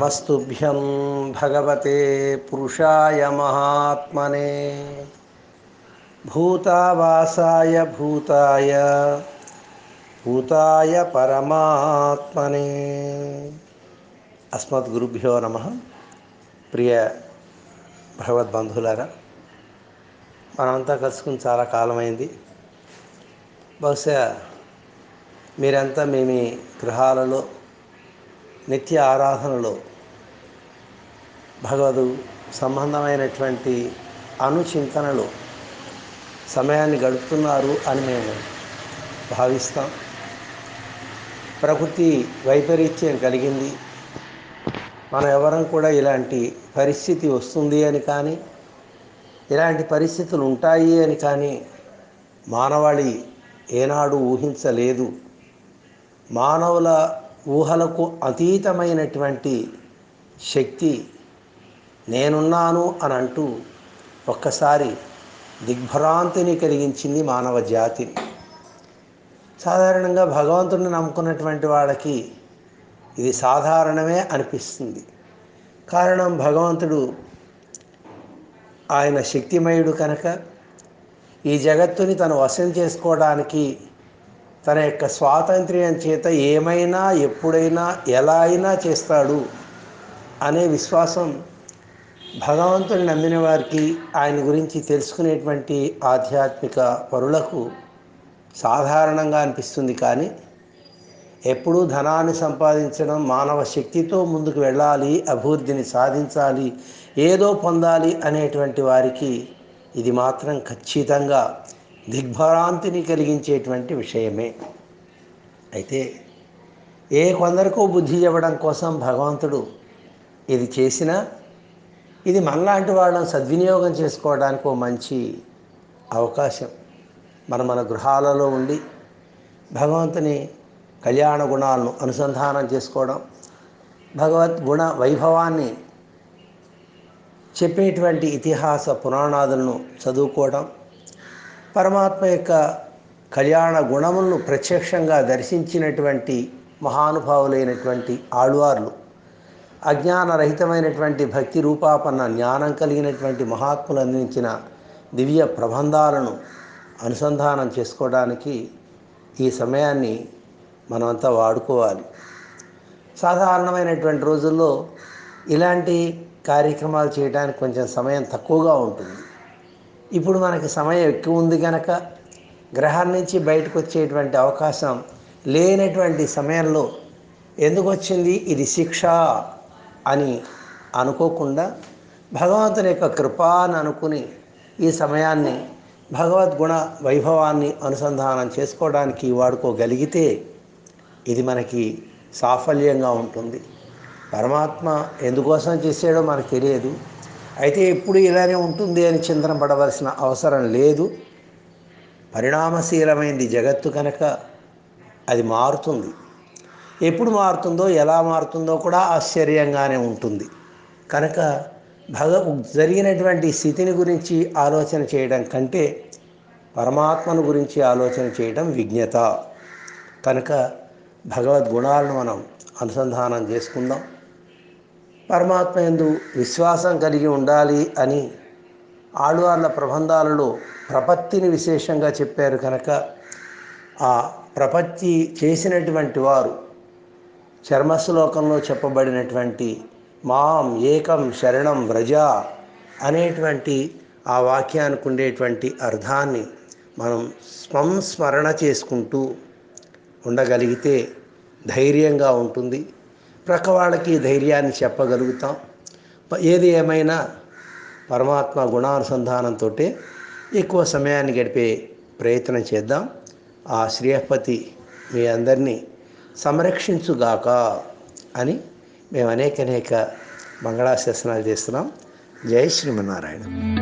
నమస్తుభ్యం భగవతే పురుషాయ మహాత్మనే భూతావాసాయ భూతాయ భూతాయ పరమాత్మనే అస్మద్గురుభ్యో నమ ప్రియ భగవద్బంధువులారా మనమంతా కలుసుకుని చాలా కాలమైంది. బహుశా మీరంతా మీ మీ గృహాలలో నిత్య ఆరాధనలో భగవదు సంబంధమైనటువంటి అనుచింతనలో సమయాన్ని గడుపుతున్నారు అని మేము భావిస్తాం. ప్రకృతి వైపరీత్యం కలిగింది. మనం ఎవరం కూడా ఇలాంటి పరిస్థితి వస్తుంది అని కానీ ఇలాంటి పరిస్థితులు ఉంటాయి అని కానీ మానవాళి ఏనాడు ఊహించలేదు. మానవుల ఊహలకు అతీతమైనటువంటి శక్తి నేనున్నాను అని అంటూ ఒక్కసారి దిగ్భ్రాంతిని కలిగించింది మానవ జాతిని సాధారణంగా భగవంతుడిని నమ్ముకున్నటువంటి వాళ్ళకి ఇది సాధారణమే అనిపిస్తుంది. కారణం భగవంతుడు ఆయన శక్తిమయుడు కనుక ఈ జగత్తుని తను వశం చేసుకోవడానికి తన యొక్క స్వాతంత్ర్యం చేత ఏమైనా ఎప్పుడైనా ఎలా అయినా చేస్తాడు అనే విశ్వాసం భగవంతుని నమ్మిన వారికి ఆయన గురించి తెలుసుకునేటువంటి ఆధ్యాత్మిక పరులకు సాధారణంగా అనిపిస్తుంది. కానీ ఎప్పుడూ ధనాన్ని సంపాదించడం మానవ శక్తితో ముందుకు వెళ్ళాలి అభివృద్ధిని సాధించాలి ఏదో పొందాలి అనేటువంటి వారికి ఇది మాత్రం ఖచ్చితంగా దిగ్భ్రాంతిని కలిగించేటువంటి విషయమే. అయితే ఏ కొందరికో బుద్ధి ఇవ్వడం కోసం భగవంతుడు ఇది చేసినా ఇది మనలాంటి వాళ్ళని సద్వినియోగం చేసుకోవడానికి ఓ మంచి అవకాశం. మన మన గృహాలలో ఉండి భగవంతుని కళ్యాణ గుణాలను అనుసంధానం చేసుకోవడం భగవద్ గుణ వైభవాన్ని చెప్పేటువంటి ఇతిహాస పురాణాదులను చదువుకోవడం పరమాత్మ యొక్క కళ్యాణ గుణములను ప్రత్యక్షంగా దర్శించినటువంటి మహానుభావులైనటువంటి ఆళ్వార్లు అజ్ఞానరహితమైనటువంటి భక్తి రూపాపన్న జ్ఞానం కలిగినటువంటి మహాత్ములు అందించిన దివ్య ప్రబంధాలను అనుసంధానం చేసుకోవడానికి ఈ సమయాన్ని మనమంతా వాడుకోవాలి. సాధారణమైనటువంటి రోజుల్లో ఇలాంటి కార్యక్రమాలు చేయడానికి కొంచెం సమయం తక్కువగా ఉంటుంది. ఇప్పుడు మనకి సమయం ఎక్కువ ఉంది కనుక గ్రహం నుంచి బయటకు వచ్చేటువంటి అవకాశం లేనటువంటి సమయంలో ఎందుకు వచ్చింది? ఇది శిక్ష అని అనుకోకుండా భగవంతుని యొక్క కృప అని అనుకుని ఈ సమయాన్ని భగవద్గుణ వైభవాన్ని అనుసంధానం చేసుకోవడానికి వాడుకోగలిగితే ఇది మనకి సాఫల్యంగా ఉంటుంది. పరమాత్మ ఎందుకోసం చేసాడో మనకు తెలియదు. అయితే ఎప్పుడు ఇలానే ఉంటుంది అని చింతన పడవలసిన అవసరం లేదు. పరిణామశీలమైంది జగత్తు కనుక అది మారుతుంది. ఎప్పుడు మారుతుందో ఎలా మారుతుందో కూడా ఆశ్చర్యంగానే ఉంటుంది. కనుక భగ జరిగినటువంటి స్థితిని గురించి ఆలోచన చేయడం కంటే పరమాత్మను గురించి ఆలోచన చేయడం విజ్ఞత. కనుక భగవద్గుణాలను మనం అనుసంధానం చేసుకుందాం. పరమాత్మ ఎందు విశ్వాసం కలిగి ఉండాలి అని ఆళ్వార్ల ప్రబంధాలలో ప్రపత్తిని విశేషంగా చెప్పారు కనుక ఆ ప్రపత్తి చేసినటువంటి వారు చర్మశ్లోకంలో చెప్పబడినటువంటి మాం ఏకం శరణం వ్రజ అనేటువంటి ఆ వాక్యానికి ఉండేటువంటి అర్థాన్ని మనం సంస్మరణ చేసుకుంటూ ఉండగలిగితే ధైర్యంగా ఉంటుంది. ప్రక్క వాళ్ళకి ధైర్యాన్ని చెప్పగలుగుతాం. ఏది ఏమైనా పరమాత్మ గుణానుసంధానంతో ఎక్కువ సమయాన్ని గడిపే ప్రయత్నం చేద్దాం. ఆ శ్రీయపతి మీ అందరినీ సంరక్షించుగాక అని మేము అనేక అనేక మంగళాశాసనాలు చేస్తున్నాం. జై శ్రీమన్నారాయణ.